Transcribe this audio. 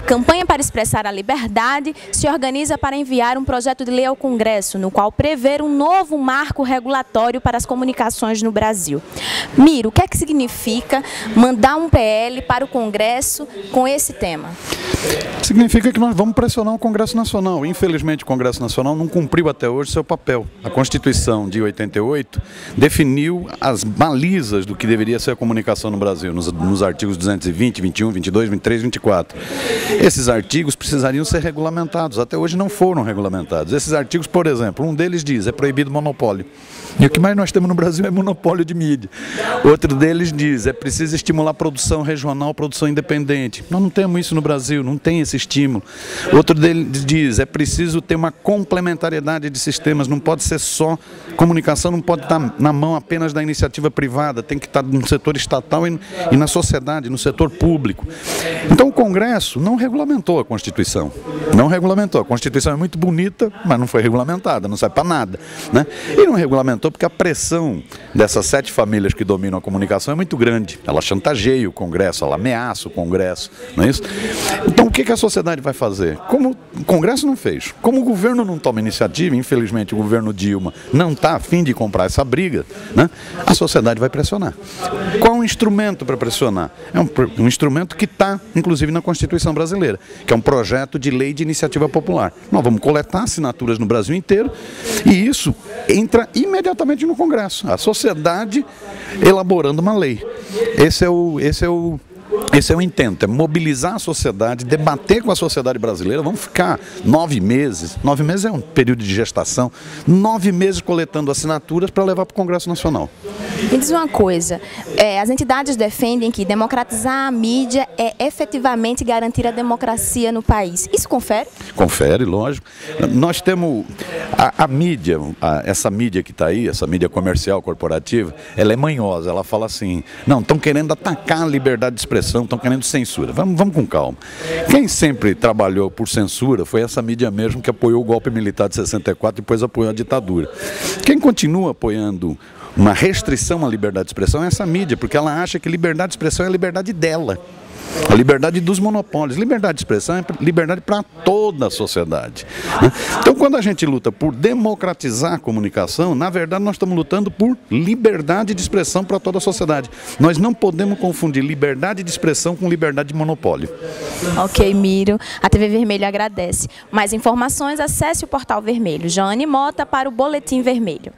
A campanha para expressar a liberdade se organiza para enviar um projeto de lei ao Congresso, no qual prever um novo marco regulatório para as comunicações no Brasil. Miro, o que é que significa mandar um PL para o Congresso com esse tema? Significa que nós vamos pressionar o Congresso Nacional. Infelizmente, o Congresso Nacional não cumpriu até hoje seu papel. A Constituição de 88 definiu as balizas do que deveria ser a comunicação no Brasil, nos, nos artigos 220, 21, 22, 23, 24. Esses artigos precisariam ser regulamentados. Até hoje não foram regulamentados. Esses artigos, por exemplo, um deles diz é proibido monopólio. E o que mais nós temos no Brasil é monopólio de mídia. Outro deles diz é preciso estimular produção regional, produção independente. Nós não temos isso no Brasil, não tem esse estímulo. Outro deles diz é preciso ter uma complementariedade de sistemas, não pode ser só comunicação, não pode estar na mão apenas da iniciativa privada, tem que estar no setor estatal e, e na sociedade, no setor público. Então o Congresso não regulamentou a Constituição. Não regulamentou. A Constituição é muito bonita, mas não foi regulamentada, não sai para nada. Né? E não regulamentou porque a pressão dessas sete famílias que dominam a comunicação é muito grande. Ela chantageia o Congresso, ela ameaça o Congresso, não é isso? Então o que, a sociedade vai fazer? Como o Congresso não fez, como o governo não toma iniciativa, infelizmente o governo Dilma não está afim de comprar essa briga, né? a sociedade vai pressionar. Qual o instrumento para pressionar? É um, um instrumento que está, inclusive, na Constituição brasileira, que é um projeto de lei de iniciativa popular. Nós vamos coletar assinaturas no Brasil inteiro e isso entra imediatamente no Congresso. A sociedade elaborando uma lei. Esse é o, esse é o esse é o intento, é mobilizar a sociedade, debater com a sociedade brasileira. Vamos ficar nove meses, nove meses é um período de gestação, nove meses coletando assinaturas para levar para o Congresso Nacional. Me diz uma coisa, é, as entidades defendem que democratizar a mídia é efetivamente garantir a democracia no país. Isso confere? Confere, lógico. Nós temos a, a mídia, a, essa mídia que está aí, essa mídia comercial, corporativa, ela é manhosa, ela fala assim, não, estão querendo atacar a liberdade de expressão, estão querendo censura. Vamos, vamos com calma. Quem sempre trabalhou por censura foi essa mídia mesmo que apoiou o golpe militar de 64 e depois apoiou a ditadura. Quem continua apoiando uma restrição à liberdade de expressão é essa mídia, porque ela acha que liberdade de expressão é a liberdade dela. A liberdade dos monopólios. Liberdade de expressão é liberdade para toda a sociedade. Né? Então, quando a gente luta por democratizar a comunicação, na verdade, nós estamos lutando por liberdade de expressão para toda a sociedade. Nós não podemos confundir liberdade de expressão com liberdade de monopólio. Ok, Miro. A TV Vermelho agradece. Mais informações, acesse o Portal Vermelho. Joane Mota para o Boletim Vermelho.